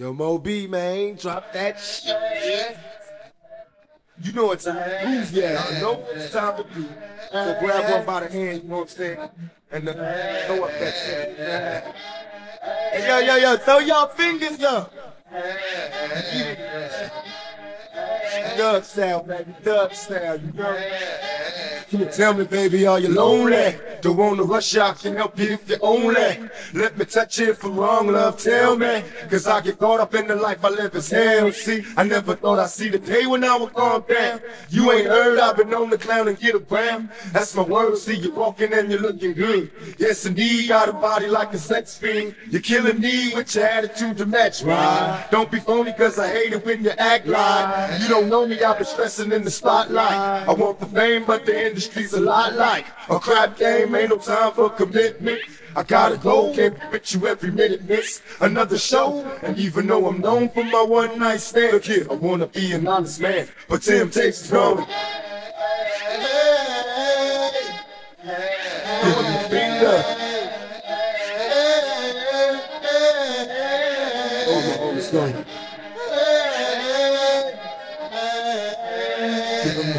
Yo, Mo B, man, drop that shit. You know it's to move, yeah. I know it's time to do. So grab one by the hand, you know what I'm saying? And then throw up that shit. Hey, yo, yo, yo, throw your fingers up. Dub style, baby, dub style, you know? Tell me, baby, are you lonely? Don't wanna rush out, can help you if you only. Let me touch you for wrong, love, tell me. Cause I get caught up in the life I live as hell. See, I never thought I'd see the day when I would calm down. You ain't heard, I've been on the clown and get around. That's my word, see you walking and you're looking good. Yes, indeed, got a body like a sex fiend. You're killing me with your attitude to match mine. Don't be phony, cause I hate it when you act like. You don't know me, I've been stressing in the spotlight. I want the fame, but the industry's a lot like a crap game. Ain't no time for commitment. I gotta go, can't with you every minute, miss. Another show, and even though I'm known for my one night stand, here, I wanna be an honest man, but temptation's is going.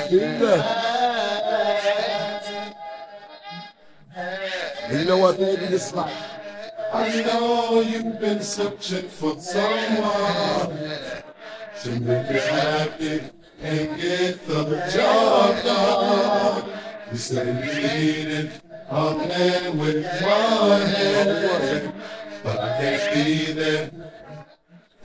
Give him. You know what, baby? This is like, I know you've been searching for someone to make you happy and get the job done. You say you needed a man with one hand, but I can't be there.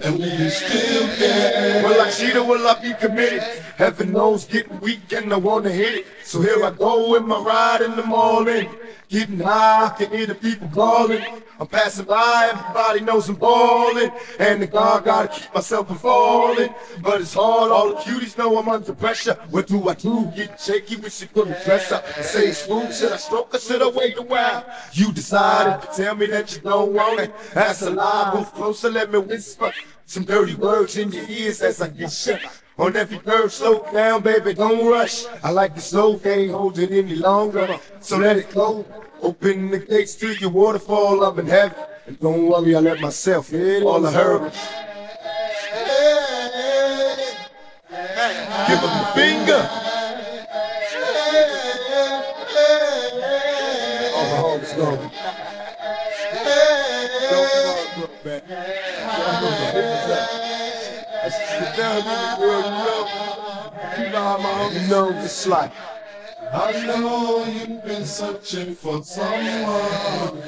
And will you still care? I cheat or will I be committed? Heaven knows getting weak and I wanna hit it. So here I go in my ride in the morning. Getting high, can hear the people calling. I'm passing by, everybody knows I'm ballin'. And the God gotta keep myself from falling. But it's hard, all the cuties know I'm under pressure. What do I do? Get shaky, wish you couldn't dress up. I say it's smooth, should I stroke or should I wait a while? You decided to tell me that you don't want it. That's a lie, move closer, let me whisper. Some dirty words in your ears as I get shut. On every curve, slow down, baby, don't rush. I like the slow, can't hold it any longer. So let it go. Open the gates to your waterfall up in heaven. And don't worry, I let myself in all the hurdles. Give him the finger. All my homies know. Don't look back. Sit down, girl, you know. You know how my homies know it's like. I know you've been searching for someone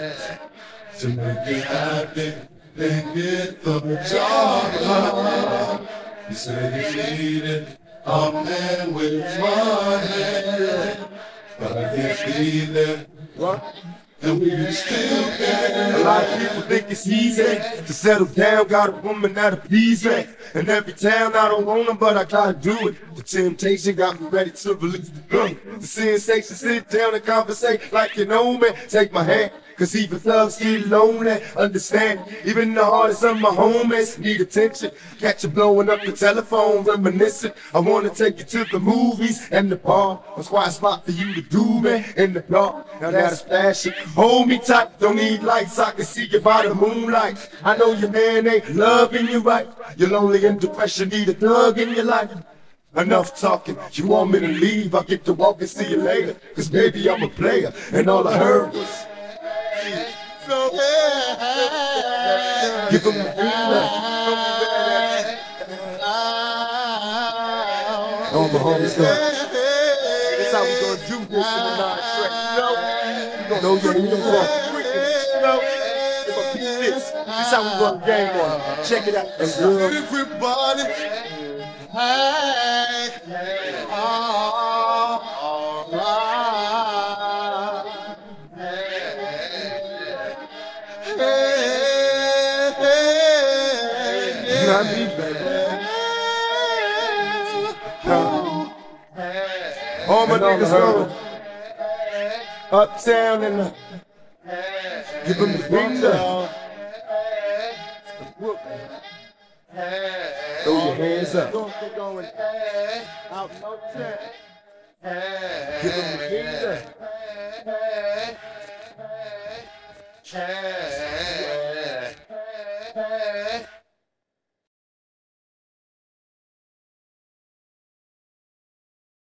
to make you happy and get the job done. You say you needed a man with one hand, but I can't be there. What? And you still care? A lot of people think it's easy to settle down. Got a woman that'll please me. And every town I don't want them, but I gotta do it. The temptation got me ready to release the gun. The sensation, sit down and conversate like you know me. Take my hand. Cause even thugs get lonely, understand? Even the hardest of my homies need attention. Catch you blowing up the telephone, reminiscing. I wanna take you to the movies and the bar A quiet spot for you to do me in the dark. Now that's passion Hold me tight, don't need lights. I can see you by the moonlight. I know your man ain't loving you right. You're lonely and depression, need a thug in your life. Enough talking, you want me to leave, I get to walk and see you later. Cause baby I'm a player, and all I heard was so Give him the. All my homies know. This how we gonna do this in the nine track. You know, you gonna know your keep this, this how we the game on. Check it out. Everybody, you know what I mean, baby. All my niggas know. Uptown and give them the finger. Throw your hands up. Give them the.